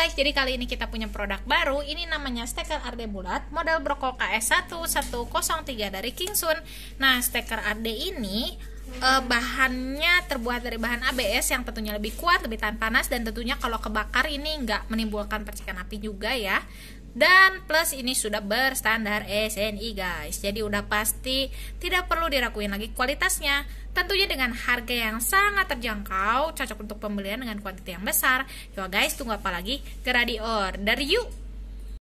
guys, jadi kali ini kita punya produk baru. Ini namanya steker RD bulat, model brokol KS1103 dari Kingsun. Nah, steker RD ini uh, bahannya terbuat dari bahan ABS yang tentunya lebih kuat, lebih tahan panas dan tentunya kalau kebakar ini nggak menimbulkan percikan api juga ya dan plus ini sudah berstandar SNI guys. Jadi udah pasti tidak perlu diraguin lagi kualitasnya. Tentunya dengan harga yang sangat terjangkau cocok untuk pembelian dengan kuantitas yang besar. Coba guys tunggu apa lagi? Geradi order yuk